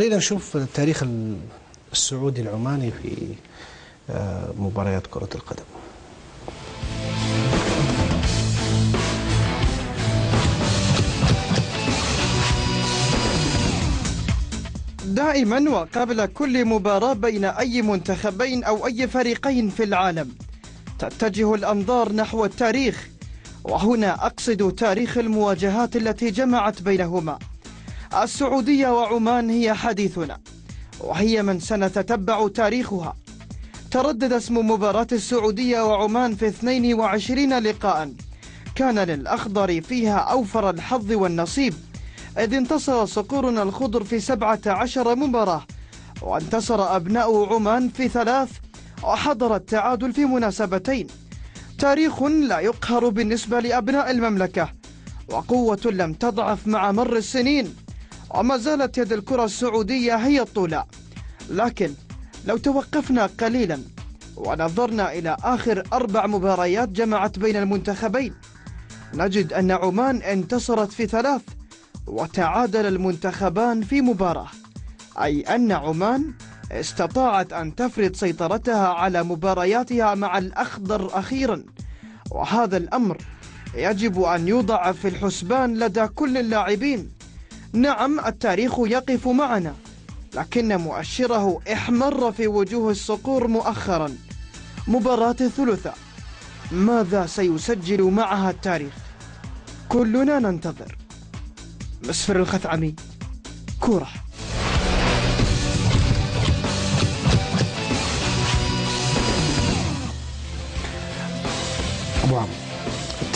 خلينا نشوف التاريخ السعودي العماني في مباريات كرة القدم. دائما وقبل كل مباراة بين أي منتخبين أو أي فريقين في العالم تتجه الأنظار نحو التاريخ وهنا أقصد تاريخ المواجهات التي جمعت بينهما. السعودية وعمان هي حديثنا وهي من سنتتبع تاريخها. تردد اسم مباراة السعودية وعمان في 22 لقاء كان للأخضر فيها أوفر الحظ والنصيب إذ انتصر صقورنا الخضر في 17 مباراة وانتصر أبناء عمان في ثلاث وحضر التعادل في مناسبتين. تاريخ لا يقهر بالنسبة لأبناء المملكة وقوة لم تضعف مع مر السنين. وما زالت يد الكرة السعودية هي الطولاء لكن لو توقفنا قليلا ونظرنا إلى آخر أربع مباريات جمعت بين المنتخبين نجد أن عمان انتصرت في ثلاث وتعادل المنتخبان في مباراة. أي أن عمان استطاعت أن تفرض سيطرتها على مبارياتها مع الأخضر أخيرا. وهذا الأمر يجب أن يوضع في الحسبان لدى كل اللاعبين. نعم التاريخ يقف معنا لكن مؤشره احمر في وجوه الصقور مؤخرا. مباراة الثلاثاء ماذا سيسجل معها التاريخ؟ كلنا ننتظر. مسفر الخثعمي كوره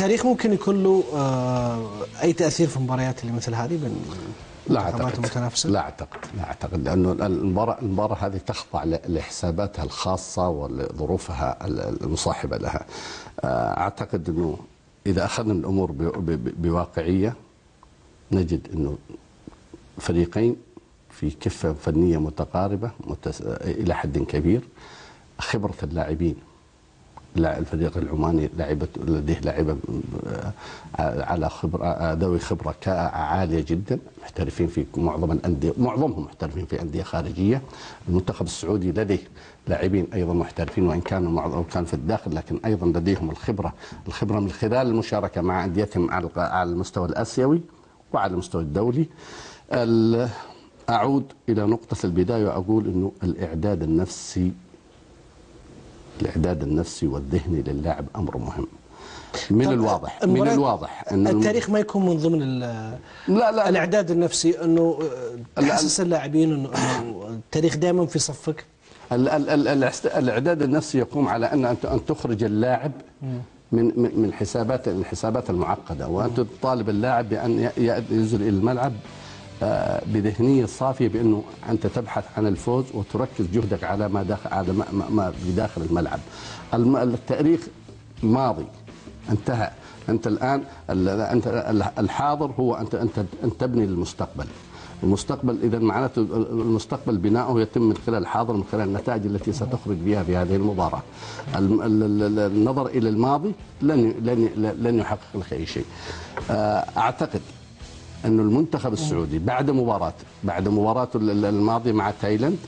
التاريخ ممكن يكون له أي تأثير في المباريات اللي مثل هذه بين لا أعتقد. المتنافسة؟ لا أعتقد. لا أعتقد. لأنه المباراة المباراة هذه تخضع لحساباتها الخاصة ولظروفها المصاحبة لها. أعتقد إنه إذا أخذنا الأمور بواقعية نجد إنه فريقين في كفة فنية متقاربة متس... إلى حد كبير. خبرة اللاعبين الفريق العماني لعبة لديه لاعبة على خبرة ذوي خبرة عالية جدا محترفين في معظم الأندية معظمهم محترفين في أندية خارجية. المنتخب السعودي لديه لاعبين أيضا محترفين وإن كانوا معظم كان في الداخل لكن أيضا لديهم الخبرة الخبرة من خلال المشاركة مع أنديتهم على المستوى الآسيوي وعلى المستوى الدولي. أعود إلى نقطة البداية وأقول أنه الإعداد النفسي الإعداد النفسي والذهني للاعب أمر مهم. من الواضح من الواضح أن التاريخ ما يكون من ضمن لا لا الإعداد النفسي أنه تحسس اللاعبين أنه التاريخ دائما في صفك؟ ال ال ال الإعداد النفسي يقوم على أن أن تخرج اللاعب من من حسابات الحسابات المعقدة وان تطالب اللاعب بأن ينزل إلى الملعب بذهنية صافية بأنه أنت تبحث عن الفوز وتركز جهدك على ما داخل على ما, بداخل الملعب. التاريخ ماضي انتهى أنت الآن أنت الحاضر هو انت انت أنت تبني المستقبل. المستقبل إذا معناته المستقبل بناؤه يتم من خلال الحاضر من خلال النتائج التي ستخرج بها في هذه المباراة. النظر إلى الماضي لن لن لن يحقق لك اي شيء. أعتقد انه المنتخب السعودي بعد مباراه بعد مباراته الماضيه مع تايلاند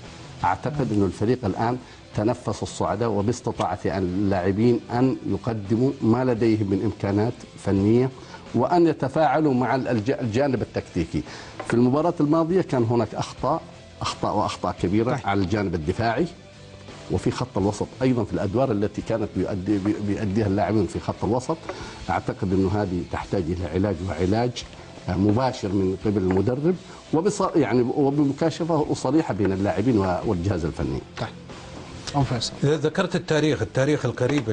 أعتقد انه الفريق الآن تنفس الصعداء وباستطاعة اللاعبين أن يقدموا ما لديهم من إمكانات فنية وأن يتفاعلوا مع الجانب التكتيكي. في المباراة الماضية كان هناك أخطاء أخطاء وأخطاء كبيرة على الجانب الدفاعي وفي خط الوسط أيضا في الأدوار التي كانت بيؤدي بيؤديها اللاعبين في خط الوسط أعتقد انه هذه تحتاج إلى علاج وعلاج مباشر من قبل المدرب وبص يعني وبمكاشفة صريحة بين اللاعبين والجهاز الفني. أم فيصل. إذا ذكرت التاريخ التاريخ القريب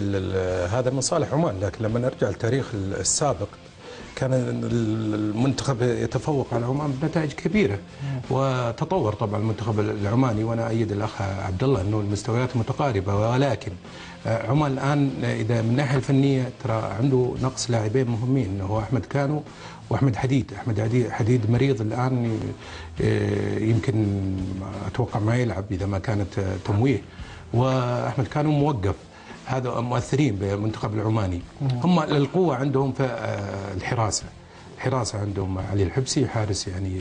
هذا من صالح عمان لكن لما نرجع التاريخ السابق كان المنتخب يتفوق على عمان بنتائج كبيرة. وتطور طبعا المنتخب العماني وأنا أيد الأخ عبد الله إنه المستويات متقاربة ولكن عمان الآن إذا من الناحيه الفنية ترى عنده نقص لاعبين مهمين هو أحمد كانو وأحمد حديد. أحمد حديد مريض الآن يمكن أتوقع ما يلعب إذا ما كانت تمويه. وأحمد كانو موقف. هذا مؤثرين بالمنتخب العماني. هم القوه عندهم في الحراسة. الحراسة عندهم علي الحبسي حارس يعني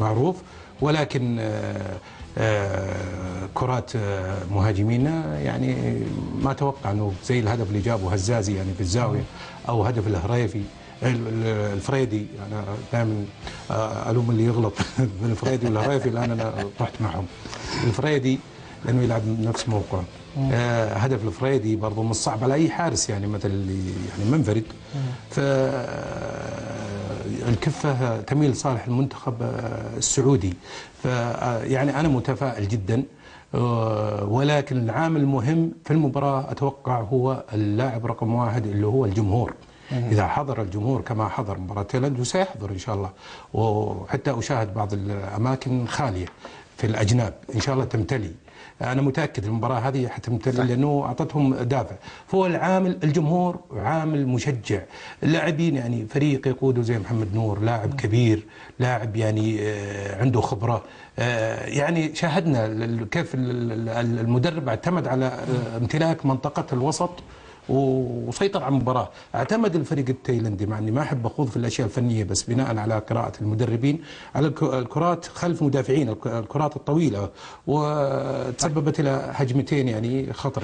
معروف. ولكن آه، آه، كرات آه، مهاجمينا يعني ما أتوقع أنه زي الهدف اللي جابه هزازي يعني في الزاويه أو هدف الهريفي ال- ال- الفريدي. أنا دائما ألوم اللي يغلط بين الفريدي والهريفي لأن أنا رحت معهم. الفريدي لأنه يلعب نفس موقعه. آه هدف الفريدي برضه مش صعب على أي حارس يعني مثل اللي يعني منفرد. ف الكفة تميل صالح المنتخب آه، السعودي. ف آه، يعني أنا متفائل جدا آه، ولكن العامل المهم في المباراة أتوقع هو اللاعب رقم واحد اللي هو الجمهور. إذا حضر الجمهور كما حضر مباراه تايلاند وسيحضر إن شاء الله. وحتى أشاهد بعض الأماكن خالية في الأجناب. إن شاء الله تمتلي. أنا متأكد المباراة هذه حتمتلي لأنه أعطتهم دافع. فهو العامل الجمهور عامل مشجع. اللاعبين يعني فريق يقوده زي محمد نور لاعب كبير لاعب يعني آه، عنده خبرة. آه، يعني شاهدنا كيف ال- ال- المدرب اعتمد على آه، امتلاك منطقة الوسط. وسيطر على المباراة، اعتمد الفريق التايلندي مع أني ما أحب أخوض في الأشياء الفنية بس بناء على قراءة المدربين على الك- الكرات خلف مدافعين الك- الكرات الطويلة وتسببت إلى هجمتين يعني خطر